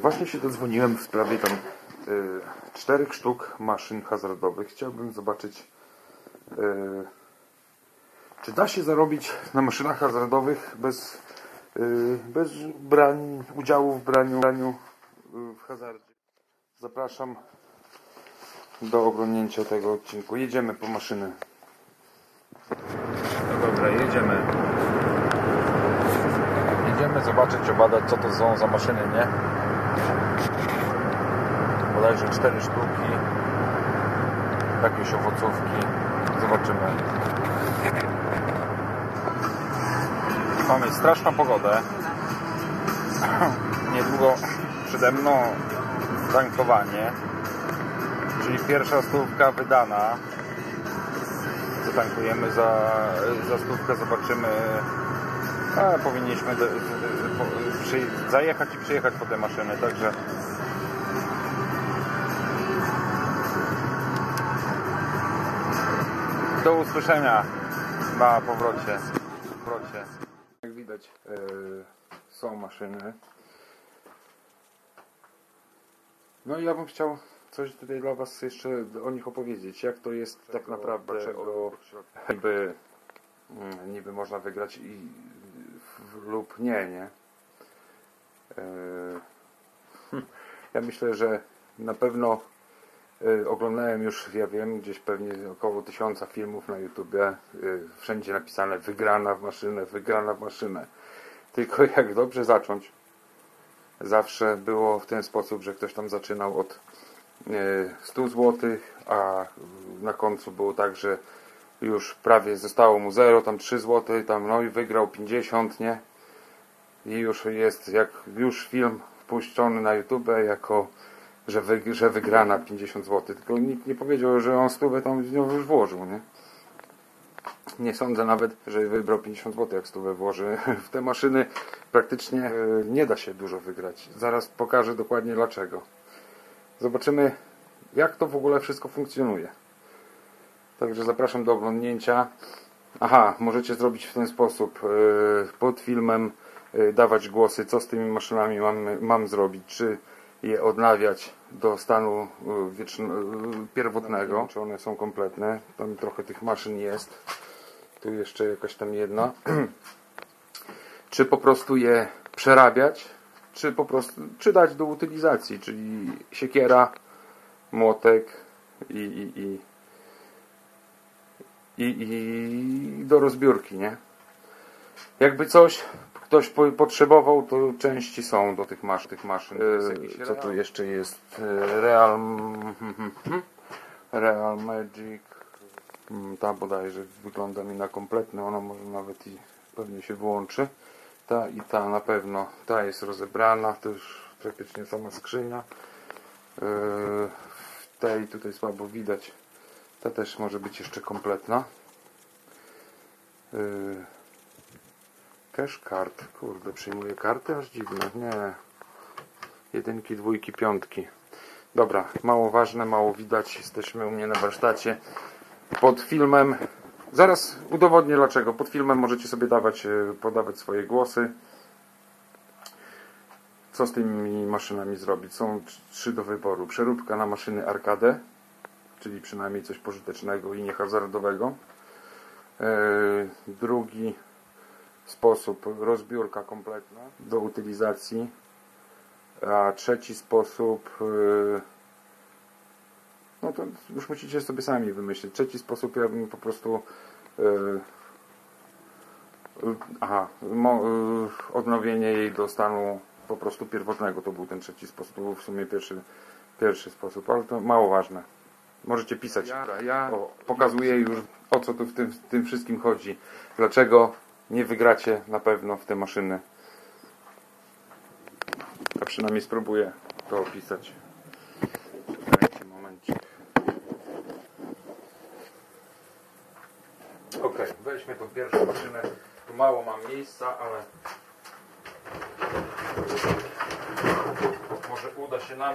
Właśnie się dodzwoniłem w sprawie tam y, czterech sztuk maszyn hazardowych. Chciałbym zobaczyć, y, czy da się zarobić na maszynach hazardowych bez, y, bez brań, udziału w braniu, braniu w hazardzie. Zapraszam do oglądnięcia tego odcinku. Jedziemy po maszyny. No dobra, jedziemy. Jedziemy zobaczyć, obadać co to są za maszyny, nie? Bodajże cztery sztuki. Jakieś owocówki. Zobaczymy. Mamy straszną pogodę. Niedługo przede mną tankowanie. Czyli pierwsza stówka wydana. Zatankujemy za, za stówkę, zobaczymy. A, powinniśmy do, po, przy, zajechać i przyjechać po te maszyny, także do usłyszenia na powrocie. powrocie. Jak widać e, są maszyny. No i ja bym chciał coś tutaj dla Was jeszcze o nich opowiedzieć. Jak to jest tak naprawdę, dlaczego niby, mm, niby można wygrać i w- lub nie, nie? Hm, Ja myślę, że na pewno oglądałem już, ja wiem, gdzieś pewnie około tysiąca filmów na YouTubie. e, Wszędzie napisane wygrana w maszynę, wygrana w maszynę. Tylko jak dobrze zacząć, zawsze było w ten sposób, że ktoś tam zaczynał od e, 100 zł, a na końcu było tak, że już prawie zostało mu 0, tam 3 zł, tam no i wygrał 50, nie? I już jest, jak już film wpuszczony na YouTube jako, że, wy, że wygrana 50 zł, tylko nikt nie powiedział, że on stówę tam już włożył, nie? Nie sądzę nawet, że wybrał 50 zł, jak stówę włoży. W te maszyny praktycznie e, nie da się dużo wygrać. Zaraz pokażę dokładnie dlaczego. Zobaczymy, jak to w ogóle wszystko funkcjonuje. Także zapraszam do oglądnięcia. Aha, możecie zrobić w ten sposób. e, Pod filmem e, dawać głosy, co z tymi maszynami mam, mam zrobić. Czy je odnawiać do stanu wieczn- e, pierwotnego, czy one są kompletne. Tam trochę tych maszyn jest. Tu jeszcze jakaś tam jedna. czy po prostu je przerabiać, czy po prostu, czy dać do utylizacji, czyli siekiera, młotek i, i, i, i, i do rozbiórki, nie? Jakby coś ktoś po, potrzebował, to części są do tych, masz, tych maszyn. E, co tu jeszcze jest? E, Real, Real Magic. Mm, Ta bodajże wygląda mi na kompletny, ona może nawet i pewnie się wyłączy. Ta i ta na pewno, ta jest rozebrana, to już praktycznie sama skrzynia. Yy, W tej tutaj słabo widać. Ta też może być jeszcze kompletna. Yy, Cash card. Kurde, przyjmuję karty? Aż dziwne. Nie. Jedynki, dwójki, piątki. Dobra, mało ważne, mało widać. Jesteśmy u mnie na warsztacie. Pod filmem Zaraz udowodnię dlaczego. Pod filmem możecie sobie dawać, e, podawać swoje głosy. Co z tymi maszynami zrobić? Są tr- trzy do wyboru. Przeróbka na maszyny arcade, czyli przynajmniej coś pożytecznego i niehazardowego. E, Drugi sposób rozbiórka kompletna do utylizacji. A trzeci sposób e, no to już musicie sobie sami wymyślić. Trzeci sposób ja bym po prostu yy, aha, yy, odnowienie jej do stanu po prostu pierwotnego to był ten trzeci sposób. To był w sumie pierwszy, pierwszy sposób, ale to mało ważne. Możecie pisać. Ja, ja o, pokazuję już o co tu w tym, w tym wszystkim chodzi. Dlaczego nie wygracie na pewno w te maszyny. A przynajmniej spróbuję to opisać. Dajcie momencik. Ok, weźmy tą pierwszą maszynę. Tu mało mam miejsca, ale może uda się nam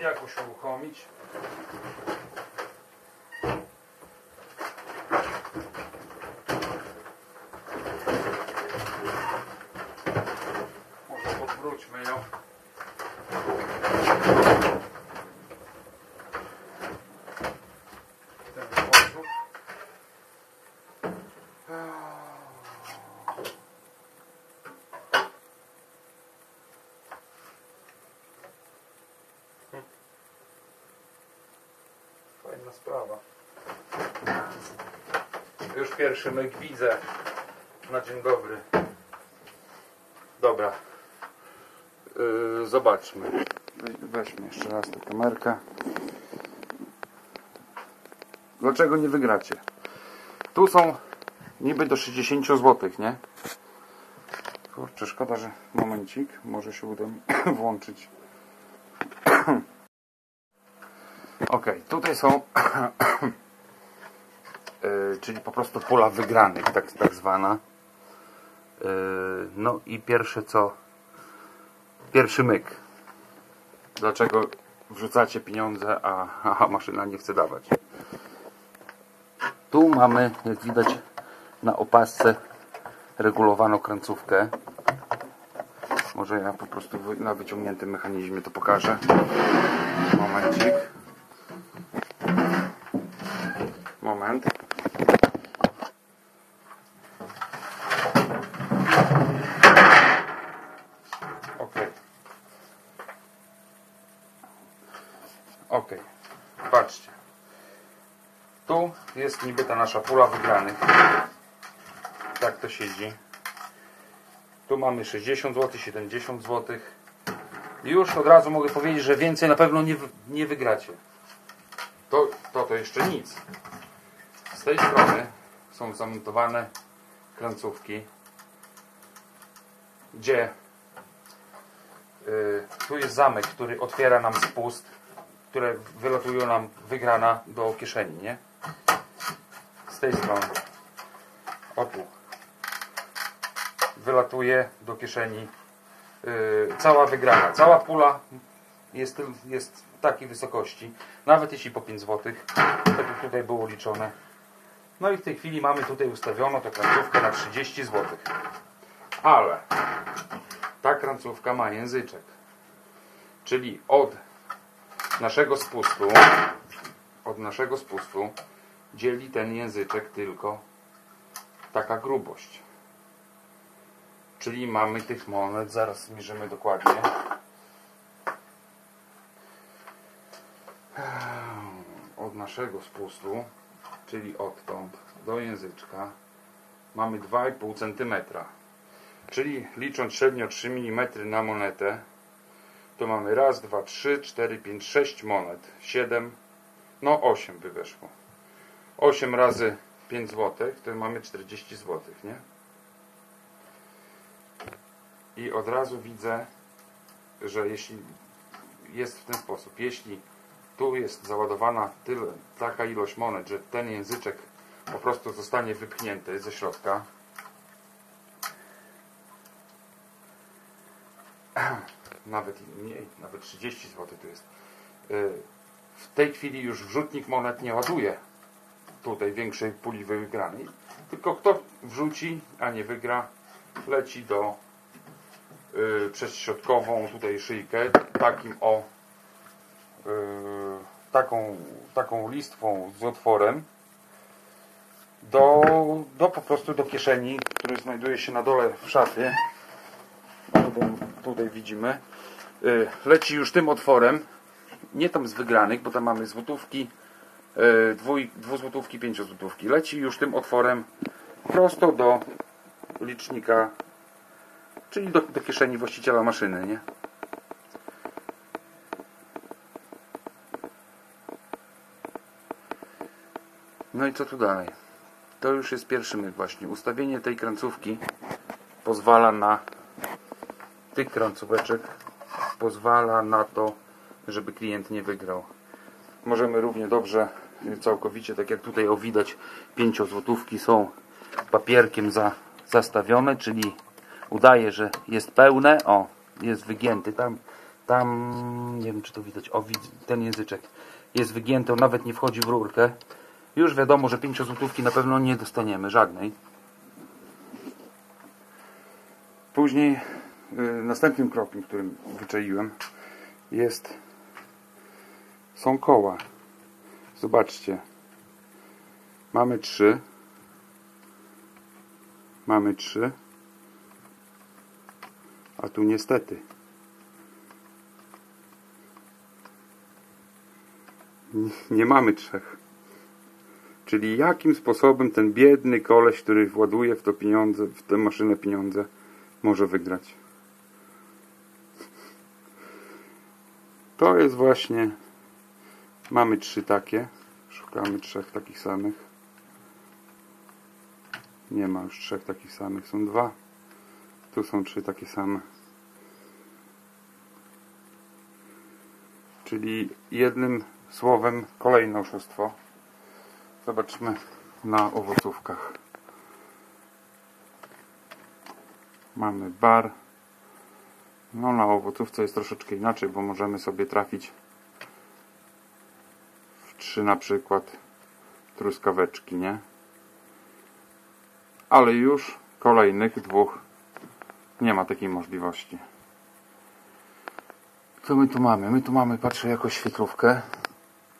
jakoś uruchomić. Może podwróćmy ją. Inna sprawa. Już pierwszy myk widzę. Na dzień dobry. Dobra. Yy, zobaczmy. Weźmy jeszcze raz tę kamerkę. Dlaczego nie wygracie? Tu są niby do 60 zł, nie? Kurczę, szkoda, że momencik. Może się uda mi włączyć. Ok, tutaj są yy, czyli po prostu pula wygranych, tak, tak zwana. Yy, no i pierwsze co pierwszy myk. Dlaczego wrzucacie pieniądze, a, a maszyna nie chce dawać? Tu mamy, jak widać, na opasce regulowaną krańcówkę. Może ja po prostu na wyciągniętym mechanizmie to pokażę. Momencik. Moment. Ok. Ok. Patrzcie. Tu jest niby ta nasza pula wygranych. Tak to siedzi. Tu mamy 60 zł, 70 zł. Już od razu mogę powiedzieć, że więcej na pewno nie, nie wygracie. To, to to jeszcze nic. Z tej strony są zamontowane krańcówki, gdzie yy, tu jest zamek, który otwiera nam spust, które wylatują nam wygrana do kieszeni, nie? Z tej strony. O tu. Wylatuje do kieszeni yy, cała wygrana. Cała pula jest, jest takiej wysokości. Nawet jeśli po 5 zł. Tak jak tutaj było liczone. No i w tej chwili mamy tutaj ustawioną tę krańcówkę na 30 zł. Ale ta krańcówka ma języczek. Czyli od naszego spustu od naszego spustu dzieli ten języczek tylko taka grubość. Czyli mamy tych monet, zaraz zmierzymy dokładnie. Od naszego spustu, czyli odtąd do języczka, mamy 2,5 cm. Czyli licząc średnio 3 mm na monetę, to mamy raz, dwa, trzy, cztery, pięć, sześć monet. Siedem, no osiem by weszło. Osiem razy 5 zł, to mamy 40 zł, nie? I od razu widzę, że jeśli jest w ten sposób, jeśli tu jest załadowana tyle, taka ilość monet, że ten języczek po prostu zostanie wypchnięty ze środka, nawet mniej, nawet 30 zł to jest. W tej chwili już wrzutnik monet nie ładuje tutaj większej puli wygranej, tylko kto wrzuci, a nie wygra, leci do yy, przez środkową tutaj szyjkę, takim o taką, taką listwą z otworem do, do po prostu do kieszeni, który znajduje się na dole w szafie. Tutaj widzimy. Y, leci już tym otworem, nie tam z wygranych, bo tam mamy złotówki, y, dwój, dwuzłotówki, pięciozłotówki. Leci już tym otworem prosto do licznika, czyli do, do kieszeni właściciela maszyny, nie? No i co tu dalej? To już jest pierwszy myk właśnie. Ustawienie tej krańcówki pozwala na tych krańcóweczek pozwala na to, żeby klient nie wygrał. Możemy równie dobrze, całkowicie, tak jak tutaj o widać, 5 złotówki są papierkiem za, zastawione, czyli udaje, że jest pełne. O, jest wygięty. Tam, tam nie wiem czy to widać. O, ten języczek jest wygięty, on nawet nie wchodzi w rurkę. Już wiadomo, że 5 złotówki na pewno nie dostaniemy, żadnej. Później y, następnym krokiem, którym wyczaiłem jest są koła. Zobaczcie. Mamy trzy. Mamy trzy. A tu niestety Nie- Nie mamy trzech. Czyli jakim sposobem ten biedny koleś, który właduje w to pieniądze, w tę maszynę pieniądze, może wygrać? To jest właśnie. Mamy trzy takie. Szukamy trzech takich samych. Nie ma już trzech takich samych, są dwa. Tu są trzy takie same. Czyli jednym słowem kolejne oszustwo. Zobaczmy na owocówkach. Mamy bar. No na owocówce jest troszeczkę inaczej, bo możemy sobie trafić w trzy na przykład truskaweczki, nie? Ale już kolejnych dwóch nie ma takiej możliwości. Co my tu mamy? My tu mamy, patrzę, jakąś świetlówkę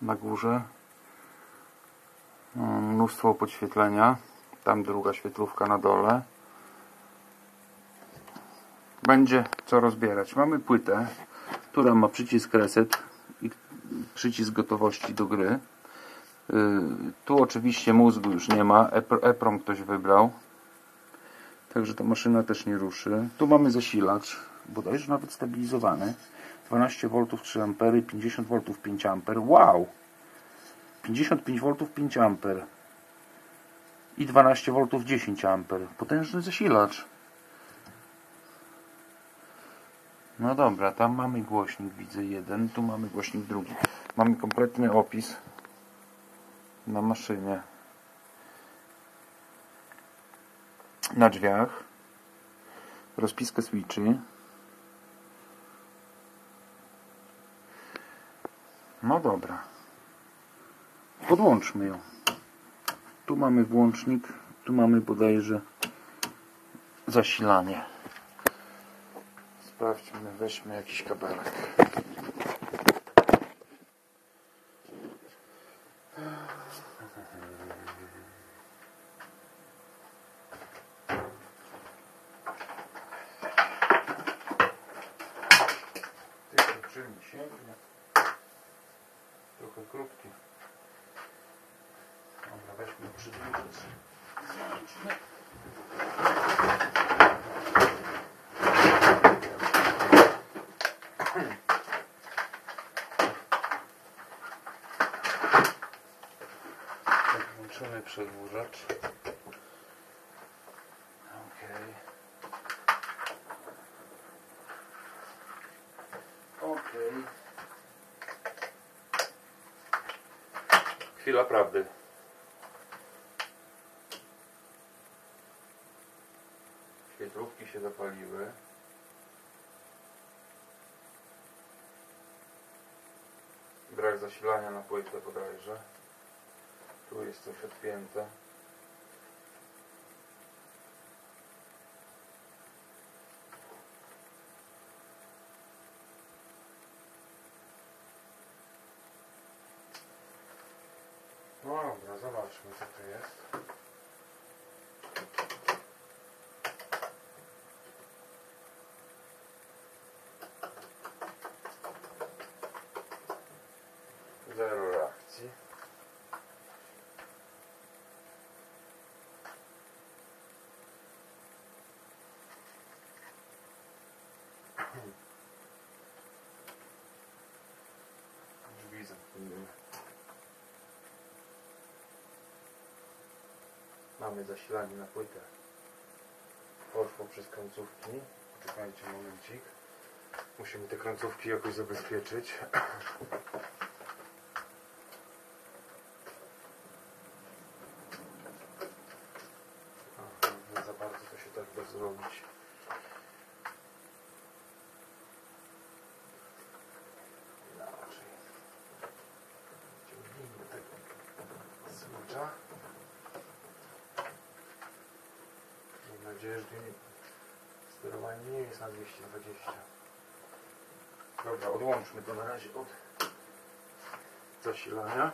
na górze. Mnóstwo podświetlenia. Tam druga świetlówka na dole. Będzie co rozbierać. Mamy płytę, która ma przycisk reset i przycisk gotowości do gry. Yy, Tu oczywiście mózgu już nie ma. Epr- EPROM ktoś wybrał. Także ta maszyna też nie ruszy. Tu mamy zasilacz, bodajże nawet stabilizowany. 12 V 3 A, 50 V 5 A. Wow! 55 V 5 A i 12 V 10 A. Potężny zasilacz. No dobra, tam mamy głośnik, widzę jeden, tu mamy głośnik drugi. Mamy kompletny opis na maszynie. Na drzwiach. Rozpiskę switchy. No dobra. Podłączmy ją. Tu mamy włącznik, tu mamy bodajże zasilanie. Sprawdźmy, weźmy jakiś kabelek. Tylko czy mi sięgnie? Trochę krótki. Dobra, weźmy przydłużec. Zobaczmy. Tak, Włączymy przedłużacz. Okej. Okej. Chwila prawdy. Świetlówki się zapaliły. Brak zasilania na płytę bodajże. Tu jest coś odpięte. Dobra, zobaczmy co to jest. Zero reakcji. Drzwi zamknięte. Mamy zasilanie na płytę. Poszło przez końcówki. Poczekajcie momencik. Musimy te końcówki jakoś zabezpieczyć. Aha, za bardzo to się tak da zrobić. Inaczej. Ciągnijmy tego switcha. Sterowanie nie jest na 220. Dobra, odłączmy to na razie od zasilania.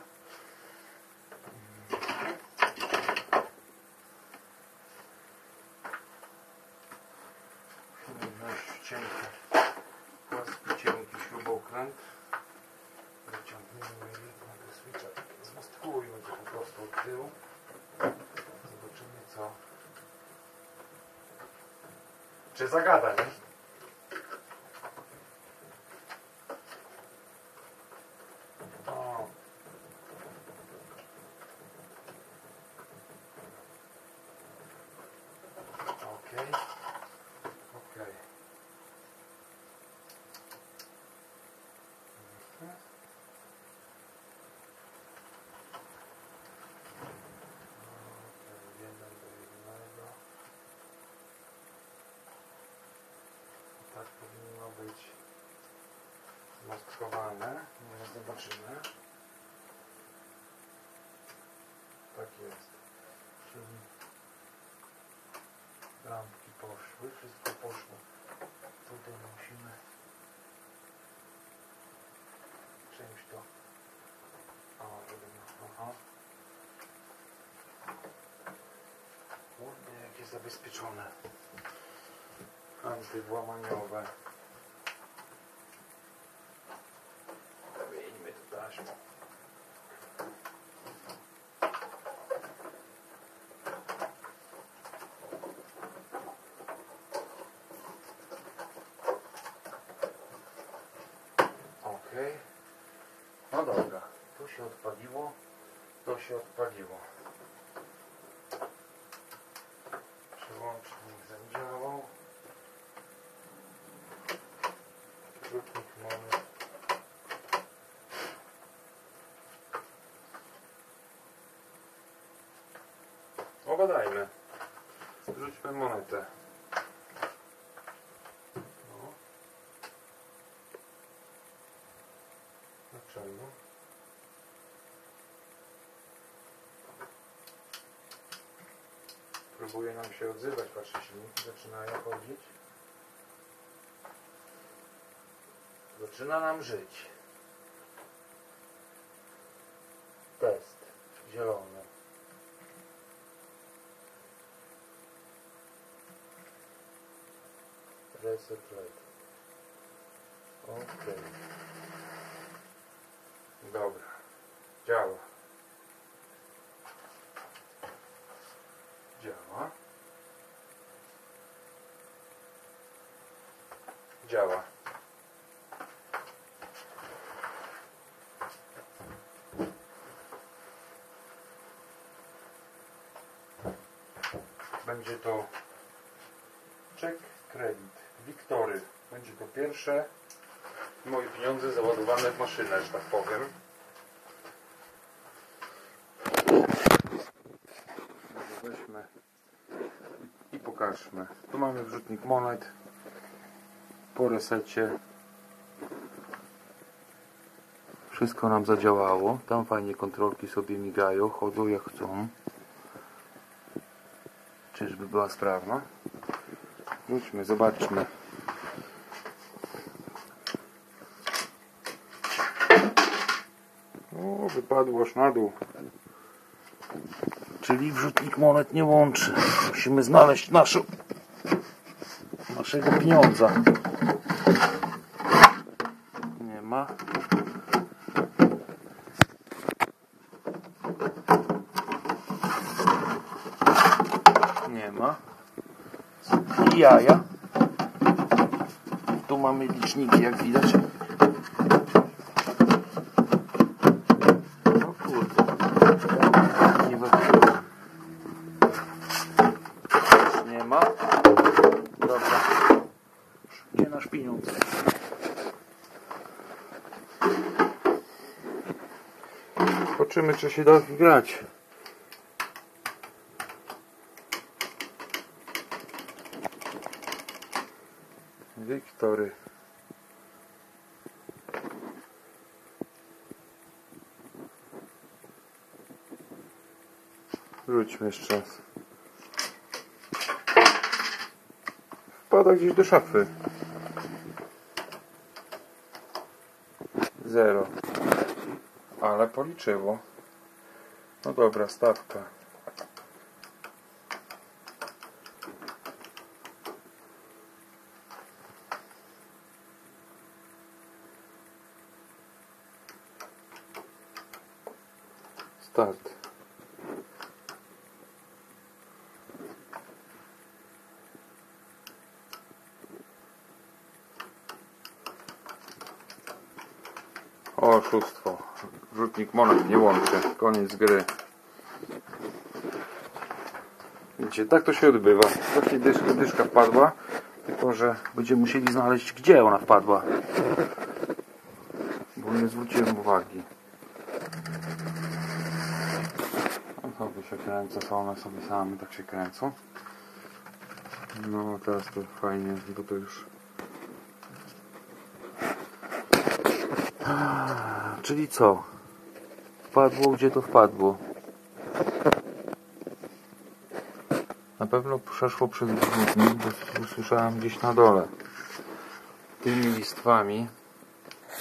Musimy wziąć cienki, cienki śrubokręt. Czy zagada, nie? O. Okej. Okej. Mhm. Okej, jeden do jednego. Tak powinno być zmaskowane. No, zobaczymy. Tak jest. Czyli lampki poszły, wszystko poszło. Tutaj musimy czymś to. O, no, aha. Kurde, jakie zabezpieczone. Antywłamaniowe. Wyjdźmy tu taśmą. Okej. No dobra. To się odpaliło. To się odpaliło. Przełącznik zadziałał. Rzutnik mamy. Obadajmy. Rzućmy monetę. No. Dlaczego? Próbuje nam się odzywać, patrzcie, zaczynają chodzić. Zaczyna nam żyć. Test. Zielony. Reset LED. Okej. Dobra. Działa. Działa. Działa. Będzie to czek kredyt Wiktory. Będzie to pierwsze moje pieniądze załadowane w maszynę, że tak powiem. Weźmy i pokażmy. Tu mamy wrzutnik monet po resecie. Wszystko nam zadziałało. Tam fajnie kontrolki sobie migają, chodzą jak chcą. Czyżby była sprawna? Wróćmy, zobaczmy. O, wypadło aż na dół. Czyli wrzutnik monet nie łączy. Musimy znaleźć naszą, naszego pieniądza. Ma. Nie ma. I jaja. Tu mamy liczniki, jak widać. O kurde. Nie, we... nie ma. Dobra. Gdzie nasz pieniądz? Zobaczymy, czy się da grać. Wiktory. Wróćmy jeszcze raz. Wpada gdzieś do szafy. Zero. Ale policzyło. No dobra, stawka. Start. O, oszustwo. Rzutnik monet nie łączy. Koniec gry. Widzicie, tak to się odbywa. Właśnie dyszka, dyszka wpadła, tylko że będziemy musieli znaleźć, gdzie ona wpadła. Bo nie zwróciłem uwagi. No sobie się kręcą, one sobie same tak się kręcą. No teraz to fajnie, bo to już... Czyli co? Wpadło gdzie to wpadło? Na pewno przeszło przez brudnik, bo usłyszałem gdzieś na dole. Tymi listwami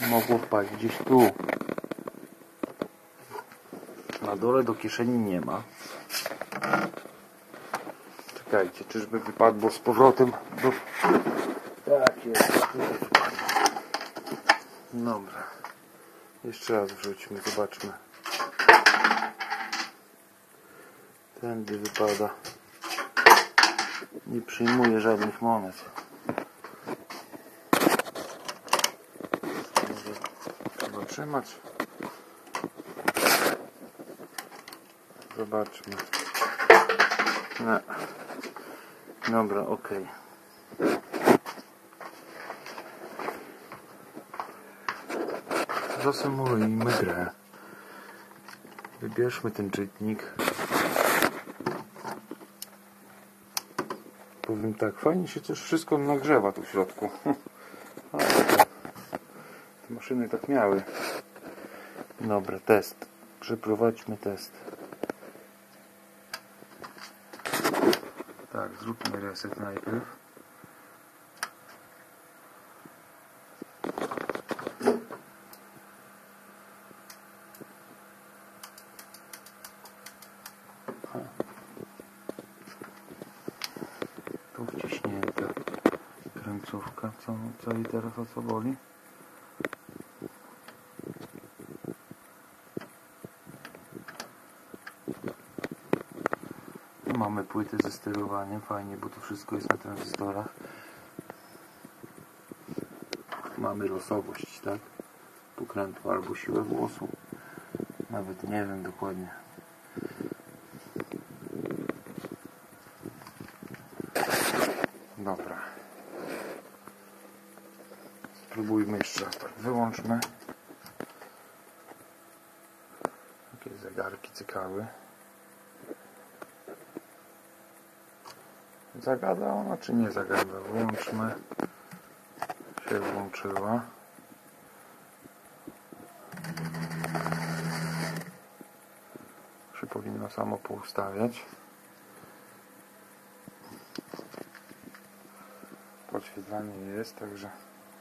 mogło wpaść gdzieś tu. Na dole do kieszeni nie ma. Czekajcie, czyżby wypadło z powrotem do... Tak jest. Dobra. Jeszcze raz wrzućmy, zobaczmy. Tędy wypada. Nie przyjmuje żadnych monet. Trzeba trzymać. Zobaczmy. Nie. Dobra, ok. Zasymulujmy grę. Wybierzmy ten czytnik. Powiem tak, fajnie się też wszystko nagrzewa tu w środku. Te maszyny tak miały. Dobra, test. Przeprowadźmy test. Tak, zróbmy reset najpierw. Tu wciśnięta kręcówka. Co, co i teraz o co boli? Mamy płytę ze sterowaniem, fajnie, bo to wszystko jest na tranzystorach. Mamy losowość, tak? Pokrętło albo siłę głosu. Nawet nie wiem dokładnie. Dobra. Spróbujmy jeszcze raz tak. Wyłączmy. Jakieś zegarki cykały. Zagada ona czy nie zagada? Włączmy. Się włączyła. Się powinno samo poustawiać. Podświetlanie jest, także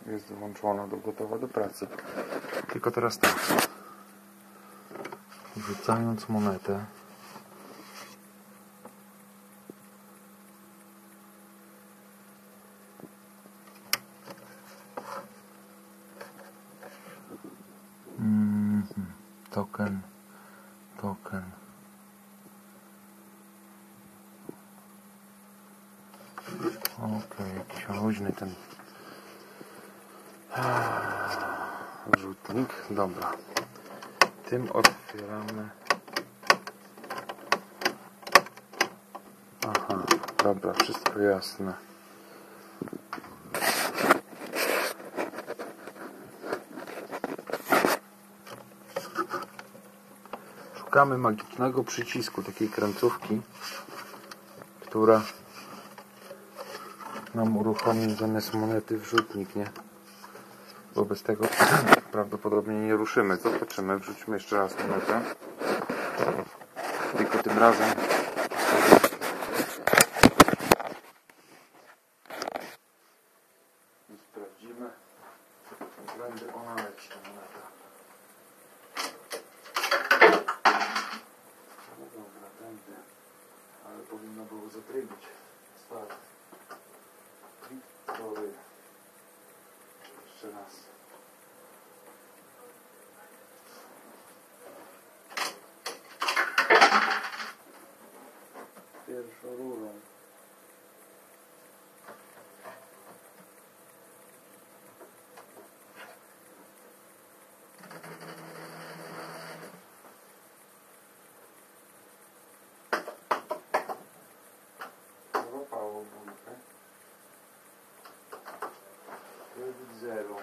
jest włączona do gotowa do pracy. Tylko teraz tak. Wrzucając monetę Mhm. Token, token. Okej, jakiś luźny ten rzutnik. Dobra. Tym otwieramy. Aha, dobra, wszystko jasne. Szukamy magicznego przycisku, takiej kręcówki, która nam uruchomi zamiast monety wrzutnik, nie? Bo bez tego prawdopodobnie nie ruszymy. Zobaczymy, wrzućmy jeszcze raz monetę. Tylko tym razem i sprawdzimy, będzie ona يكفر شرورا Zero.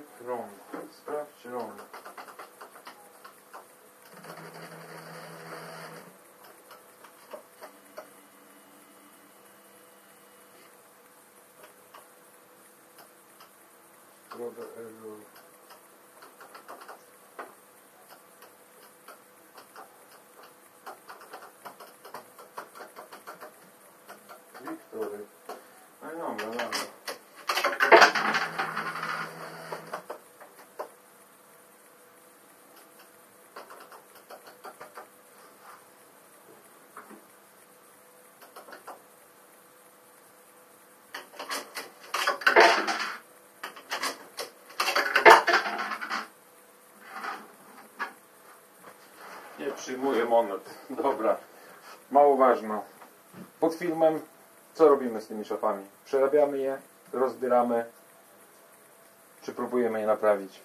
Music wrong. Sprawdź wrong. Przyjmuję monet. Dobra. Mało ważne. Pod filmem co robimy z tymi szafami? Przerabiamy je, rozbieramy, czy próbujemy je naprawić?